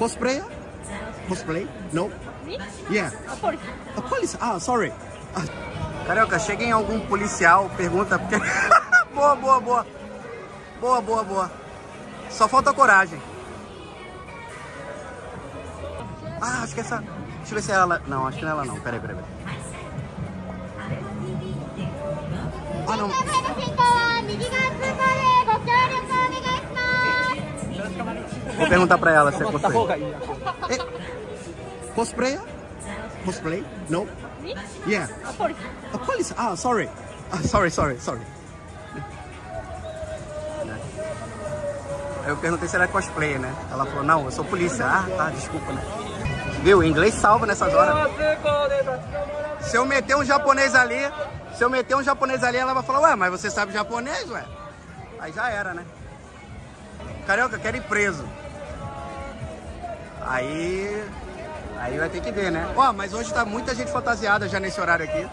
Cosplayer? Cosplay? No? Me? Yeah. A police. A police? Ah, sorry. Ah. Carioca, chega em algum policial, pergunta porque... boa, boa, boa. Boa, boa, boa. Só falta coragem. Ah, acho que essa... Deixa eu ver se é ela... Não, acho que não é ela não. Peraí, peraí, peraí. Ah, não. Vou perguntar pra ela se é cosplay. É, cosplay? Cosplay? No? Yeah. A police. A? Ah, sorry. Ah, sorry, sorry, sorry. Eu perguntei se era é cosplay, né? Ela falou, não, eu sou polícia. Ah, tá, desculpa, né? Viu? O inglês salva nessas horas. Se eu meter um japonês ali, se eu meter um japonês ali, ela vai falar, ué, mas você sabe japonês, ué? Aí já era, né? Carioca, quero ir preso. Aí. Aí vai ter que ver, né? Ó, mas hoje tá muita gente fantasiada já nesse horário aqui.